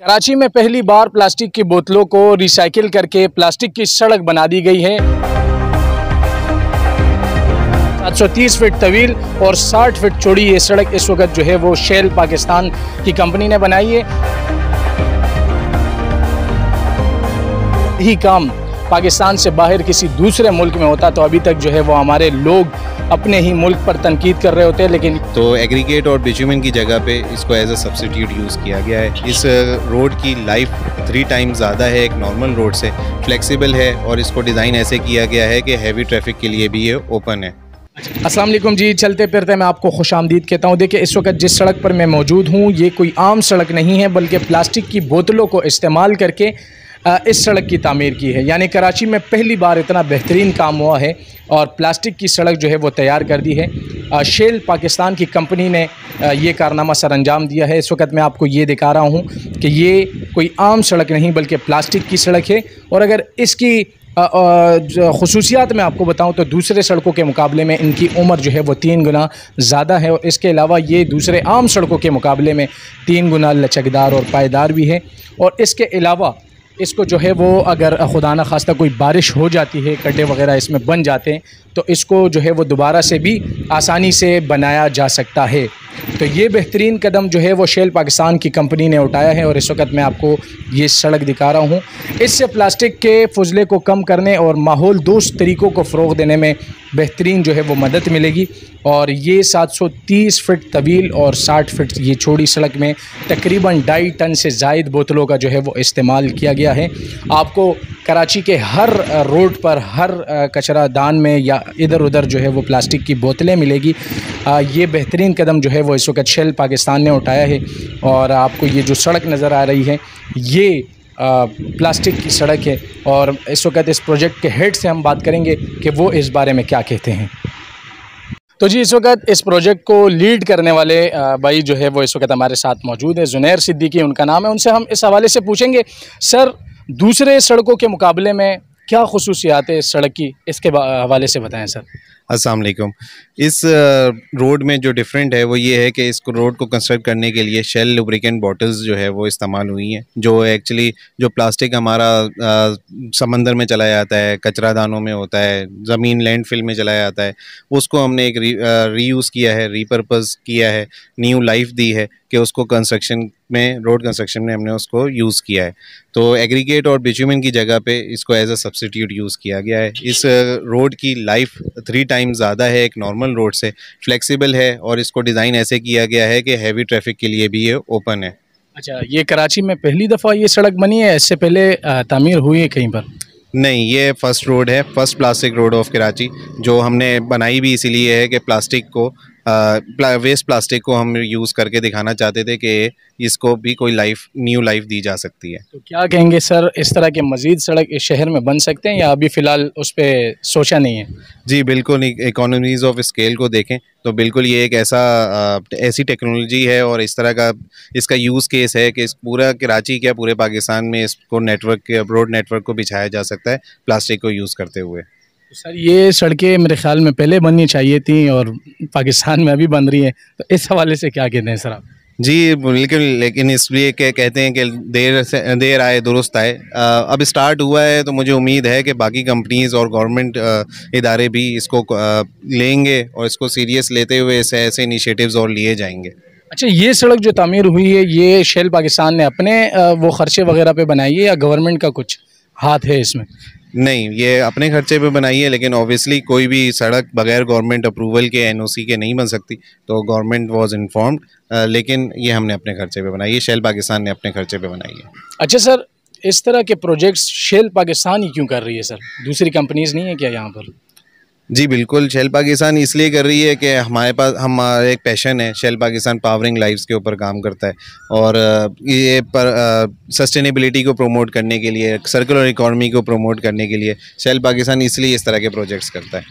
कराची में पहली बार प्लास्टिक की बोतलों को रिसाइकिल करके प्लास्टिक की सड़क बना दी गई है। 730 फीट तवील और 60 फीट चौड़ी ये सड़क इस वक्त जो है वो शेल पाकिस्तान की कंपनी ने बनाई है। ही काम पाकिस्तान से बाहर किसी दूसरे मुल्क में होता तो अभी तक जो है वो हमारे लोग अपने ही मुल्क पर तनकीद कर रहे होते हैं लेकिन तो एग्रीगेट और बिचुमिन की जगह पे इसको एज अ सब्सिट्यूट यूज़ किया गया है। इस रोड की लाइफ थ्री टाइम ज़्यादा है एक नॉर्मल रोड से। फ्लेक्सिबल है और इसको डिज़ाइन ऐसे किया गया है कि हैवी ट्रैफ़िक के लिए भी ये ओपन है। असलम जी चलते फिरते मैं आपको खुश आमदीद कहता हूँ। देखिए इस वक्त जिस सड़क पर मैं मौजूद हूँ ये कोई आम सड़क नहीं है बल्कि प्लास्टिक की बोतलों को इस्तेमाल करके इस सड़क की तमीर की है। यानी कराची में पहली बार इतना बेहतरीन काम हुआ है और प्लास्टिक की सड़क जो है वो तैयार कर दी है। शेल पाकिस्तान की कंपनी ने ये कारनामा सर अंजाम दिया है। इस वक्त मैं आपको ये दिखा रहा हूँ कि ये कोई आम सड़क नहीं, बल्कि प्लास्टिक की सड़क है। और अगर इसकी खसूसियात मैं आपको बताऊँ तो दूसरे सड़कों के मुकाबले में इनकी उम्र जो है वो तीन गुना ज़्यादा है। और इसके अलावा ये दूसरे आम सड़कों के मुकाबले में तीन गुना लचकदार और पायदार भी है। और इसके अलावा इसको जो है वो अगर खुदा न खास्ता कोई बारिश हो जाती है गड्ढे वगैरह इसमें बन जाते हैं तो इसको जो है वो दोबारा से भी आसानी से बनाया जा सकता है। तो ये बेहतरीन कदम जो है वो शेल पाकिस्तान की कंपनी ने उठाया है और इस वक्त मैं आपको ये सड़क दिखा रहा हूँ। इससे प्लास्टिक के फजले को कम करने और माहौल दोस्त तरीक़ों को फ़रोग देने में बेहतरीन जो है वो मदद मिलेगी। और ये 730 फिट तवील और 60 फिट ये छोटी सड़क में तकरीबन ढाई टन से जायद बोतलों का जो है वो इस्तेमाल किया गया है। आपको कराची के हर रोड पर, हर कचरा दान में या इधर उधर जो है वो प्लास्टिक की बोतलें मिलेगी। ये बेहतरीन कदम जो है वो इस वक्त शेल पाकिस्तान ने उठाया है और आपको ये जो सड़क नज़र आ रही है, ये प्लास्टिक की सड़क है और इस वक्त इस प्रोजेक्ट के हेड से हम बात करेंगे कि वो इस बारे में क्या कहते हैं। तो जी, इस वक्त इस प्रोजेक्ट को लीड करने वाले भाई जो है वो इस वक्त हमारे साथ मौजूद है, जुनैर सिद्दीकी उनका नाम है, उनसे हम इस हवाले से पूछेंगे, सर दूसरे सड़कों के मुकाबले में क्या खसूसियात है इस सड़क की? इसके हवाले से बताएँ, सर। वालेकुम इस रोड में जो डिफरेंट है, वो ये है कि इस रोड को कंस्ट्रक्ट करने के लिए शेल लुब्रिकेंट बॉटल्स जो है, वो इस्तेमाल हुई हैं, जो एक्चुअली जो प्लास्टिक हमारा समंदर में चला जाता है, कचरा दानों में होता है, ज़मीन लैंड में चला जाता है, उसको हमने एक री रीयूज़ किया है रीपर्पज़ किया है न्यू लाइफ दी है कि उसको कंस्ट्रक्शन में रोड कंस्ट्रक्शन में हमने उसको यूज़ किया है। तो एग्रीगेट और बिचुमिन की जगह पे इसको एज अ सब्सिट्यूट यूज़ किया गया है। इस रोड की लाइफ थ्री टाइम ज़्यादा है एक नॉर्मल रोड से फ्लेक्सिबल है और इसको डिज़ाइन ऐसे किया गया है कि हैवी ट्रैफ़िक के लिए भी ये ओपन है। अच्छा ये कराची में पहली दफ़ा ये सड़क बनी है? इससे पहले तमीर हुई है कहीं पर? नहीं ये फ़र्स्ट रोड है first plastic road of Karachi जो हमने बनाई भी इसीलिए है कि प्लास्टिक को प्ला, वेस्ट प्लास्टिक को हम यूज़ करके दिखाना चाहते थे कि इसको भी कोई लाइफ न्यू लाइफ दी जा सकती है। तो क्या कहेंगे सर इस तरह के मज़ीद सड़क इस शहर में बन सकते हैं या अभी फ़िलहाल उस पर सोचा नहीं है? जी बिल्कुल इकोनॉमीज़ ऑफ़ स्केल को देखें तो बिल्कुल ये एक ऐसा ऐसी टेक्नोलॉजी है और इस तरह का इसका यूज़ केस है कि इस पूरा कराची क्या पूरे पाकिस्तान में इसको नेटवर्क रोड नेटवर्क को बिछाया जा सकता है प्लास्टिक को यूज़ करते हुए। सर ये सड़कें मेरे ख्याल में पहले बननी चाहिए थी और पाकिस्तान में अभी बन रही हैं। तो इस हवाले से क्या कहते हैं सर आप? जी बिल्कुल लेकिन इसलिए के कहते हैं कि देर से देर आए दुरुस्त आए। अब स्टार्ट हुआ है तो मुझे उम्मीद है कि बाकी कंपनीज़ और गवर्नमेंट इदारे भी इसको लेंगे और इसको सीरियस लेते हुए ऐसे ऐसे इनिशिएटिव्स और लिए जाएँगे। अच्छा ये सड़क जो तमीर हुई है ये शेल पाकिस्तान ने अपने वो खर्चे वगैरह पे बनाई है या गवर्नमेंट का कुछ हाथ है इसमें? नहीं, ये अपने खर्चे पे बनाई है, लेकिन ऑब्वियसली कोई भी सड़क बगैर गवर्नमेंट अप्रूवल के एनओसी के नहीं बन सकती। तो गवर्नमेंट वाज इन्फॉर्म्ड लेकिन ये हमने अपने खर्चे पे बनाई है शेल पाकिस्तान ने अपने खर्चे पे बनाई है। अच्छा सर, इस तरह के प्रोजेक्ट्स शेल पाकिस्तान ही क्यों कर रही है सर? दूसरी कंपनीज़ नहीं है क्या यहाँ पर? जी, बिल्कुल। शेल पाकिस्तान इसलिए कर रही है कि हमारे पास, हमारा एक पैशन है, शेल पाकिस्तान पावरिंग लाइफ्स के ऊपर काम करता है। और ये पर सस्टेनेबिलिटी को प्रमोट करने के लिए सर्कुलर इकॉनमी को प्रमोट करने के लिए, शेल पाकिस्तान इसलिए इस तरह के प्रोजेक्ट्स करता है।